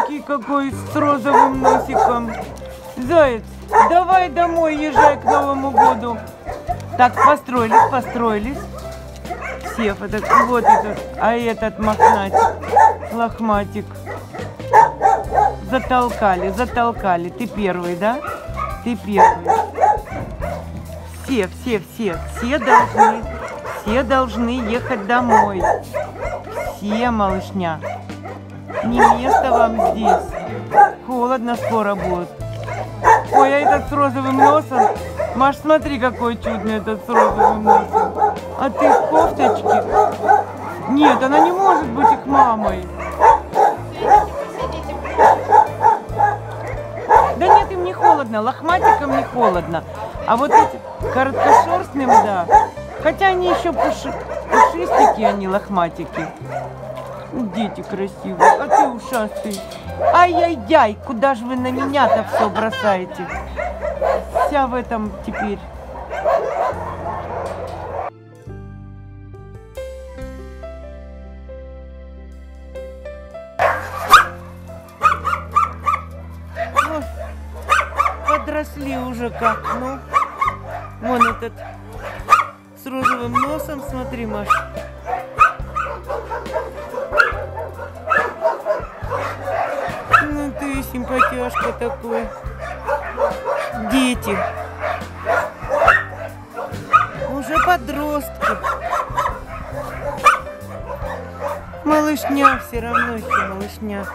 рыженький какой с розовым носиком. Заяц, давай домой езжай к Новому году. Так, построились, построились. Все, это, вот этот, а этот мохнатик, лохматик. Затолкали, затолкали. Ты первый, да? Ты первый. Все, все, все, все должны, все должны ехать домой. Все, малышня. Не место вам здесь. Холодно скоро будет. Ой, а этот с розовым носом. Маш, смотри, какой чудный этот с розовым носом. А ты в кофточке? Нет, она не может быть их мамой. Да нет, им не холодно, лохматикам не холодно. А вот эти короткошерстным, да. Хотя они еще пуши, пушистики, они лохматики. Дети красивые, а ты ушастый. Ай-яй-яй, куда же вы на меня-то все бросаете? Вся в этом теперь. Ой, подросли уже как, ну. Вон этот с розовым носом, смотри, Маш. Симпатяшка такой. Дети. Уже подростки. Малышня все равно еще малышня.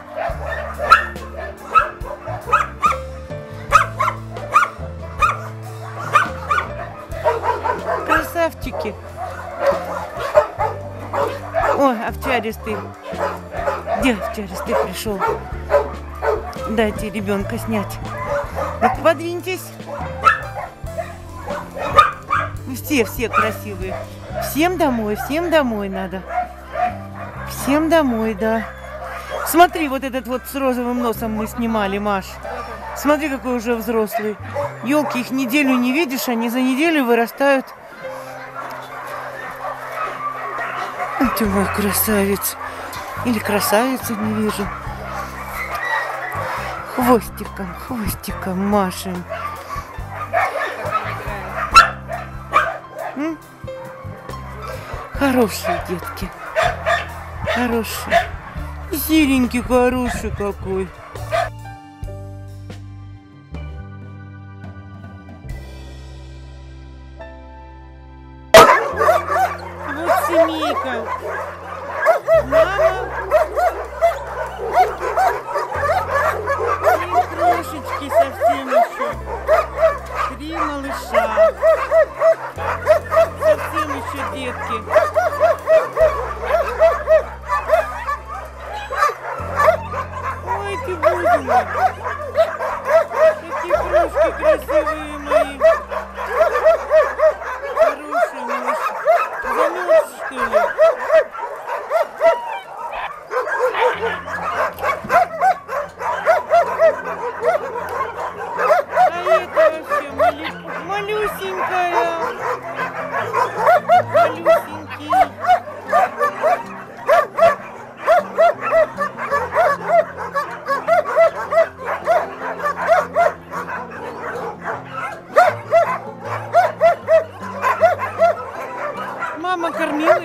Красавчики. Ой, овчаристый. Где овчаристый пришел? Дайте ребенка снять. Так подвиньтесь. Все, все красивые. Всем домой, всем домой надо. Всем домой, да. Смотри, вот этот вот с розовым носом мы снимали, Маш. Смотри, какой уже взрослый. Елки, их неделю не видишь, они за неделю вырастают. Ты мой красавец. Или красавица, не вижу. Хвостиком, хвостиком машем. М? Хорошие детки. Хорошие. Серенький, хороший какой. Совсем еще. Три малыша. Совсем еще детки.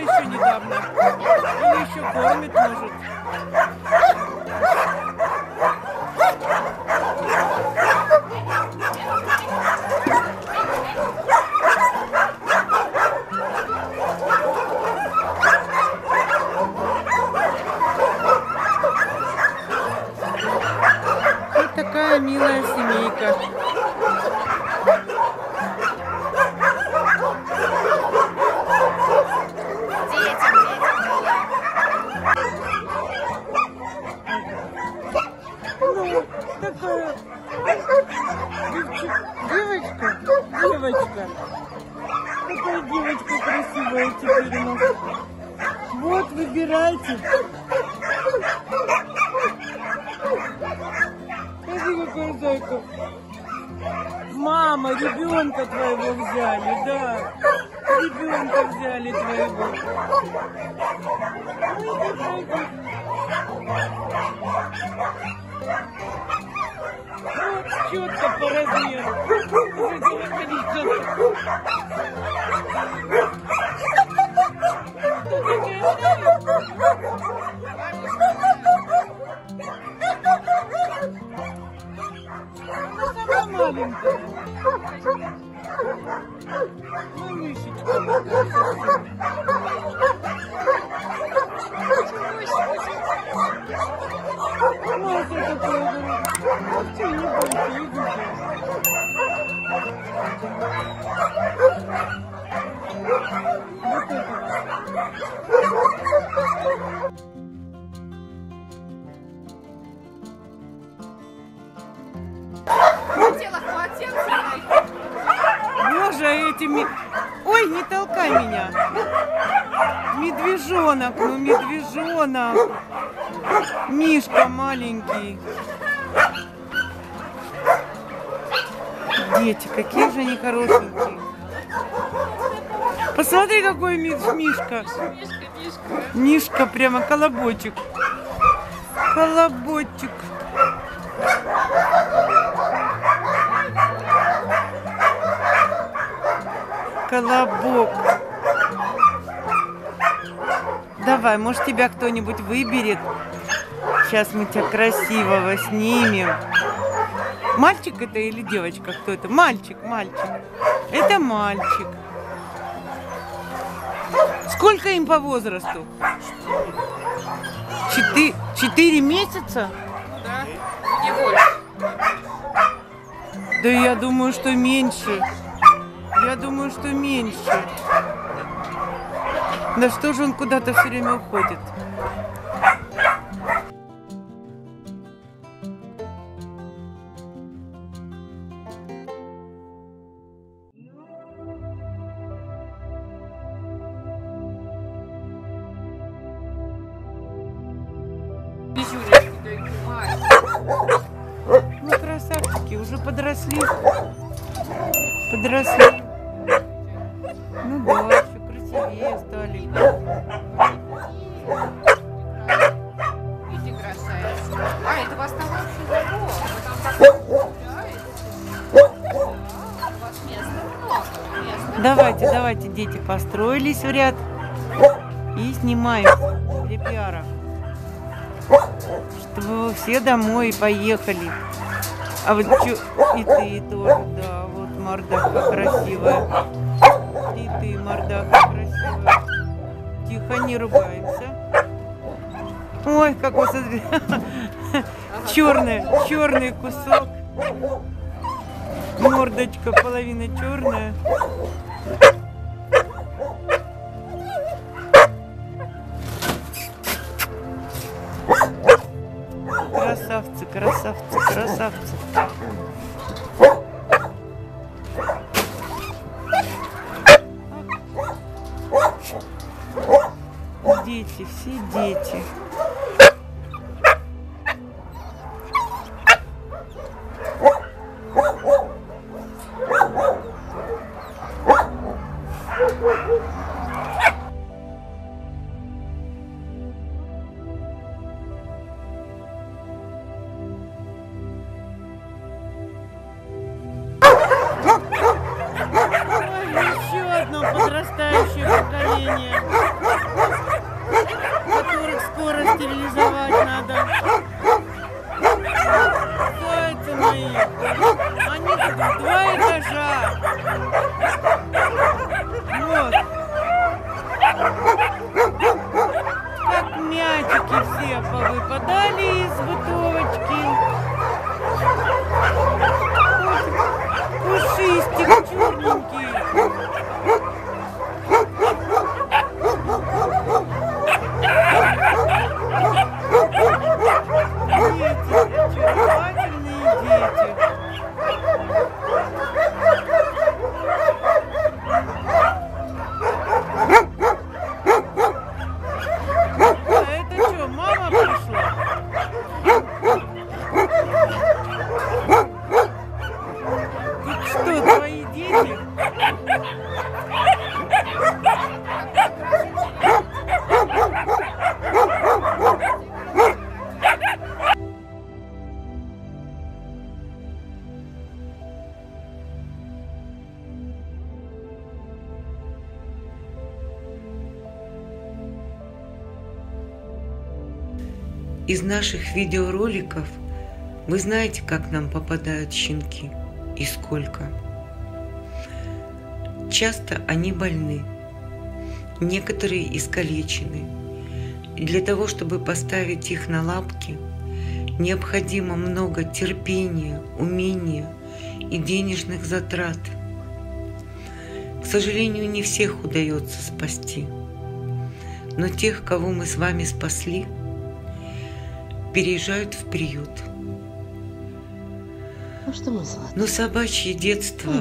Еще недавно. Или еще кормит, может. Такая милая семейка. Зайка. Мама, ребенка твоего взяли, да. Ребенка взяли твоего. Ой, какая Вот четко по размеру. Боже, этими... Ой, не толкай меня. Медвежонок, ну медвежонок. Мишка маленький. Дети, какие же они хорошенькие. Посмотри, какой ми- Мишка. Мишка, Мишка. Мишка прямо колобочек. Колобочек. Колобок. Давай, может тебя кто-нибудь выберет. Сейчас мы тебя красивого снимем. Мальчик это или девочка? Кто это? Мальчик, мальчик. Это мальчик. Сколько им по возрасту? Четы- Четыре месяца? Да? Не больше. Да я думаю, что меньше. Я думаю, что меньше. Да что же он куда-то все время уходит? Подросли. Подросли. Ну да, еще красивее стали. Видите, красавица. А, это вас там вообще забор. Там. Да, у вас места много. Места Давайте, давайте, дети, построились в ряд и снимаем для пиара. Чтобы вы все домой поехали. А вот чё, и ты тоже, да, вот мордаха красивая. И ты, мордаха красивая. Тихо, не ругаемся. Ой, смотри. Черный, черный кусок. Мордочка половина черная. Красавцы, красавцы. Дети, все дети. Из наших видеороликов вы знаете, как нам попадают щенки и сколько. Часто они больны, некоторые искалечены. И для того, чтобы поставить их на лапки, необходимо много терпения, умения и денежных затрат. К сожалению, не всех удается спасти. Но тех, кого мы с вами спасли, переезжают в приют. Ну что, мой сладкий? Но собачье детство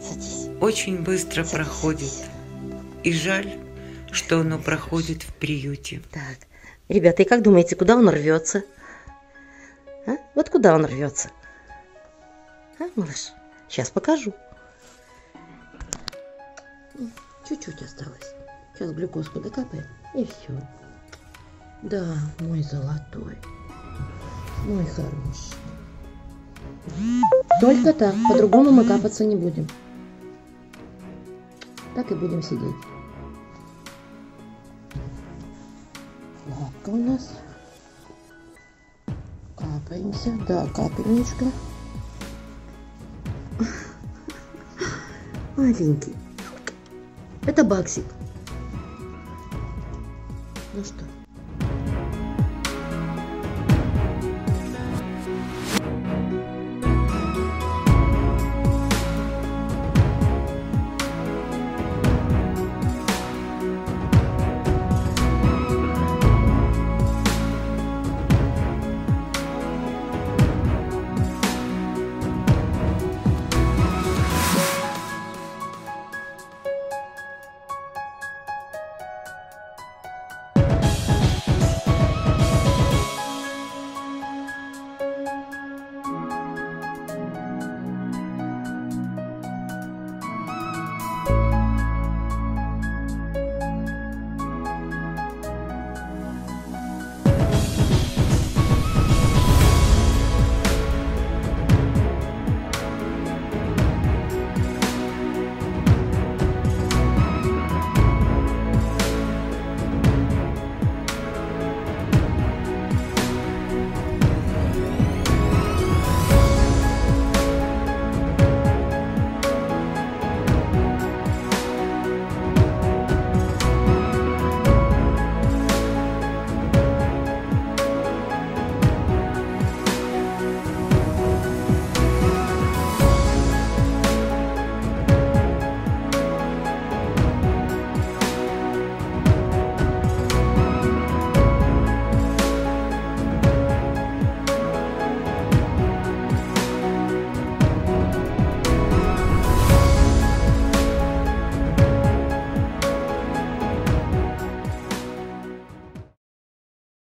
Садись. очень быстро Садись, проходит. И жаль, что оно проходит в приюте. Так, ребята, и как думаете, куда он рвется? А? Вот куда он рвется? А, малыш? Сейчас покажу. Чуть-чуть осталось. Сейчас глюкозку докапаем, и все. Да, мой золотой. Мой хороший. Только так, по-другому мы капаться не будем. Так и будем сидеть. Лапка у нас. Капаемся. Да, капельничка. Маленький. Это Баксик. Ну что,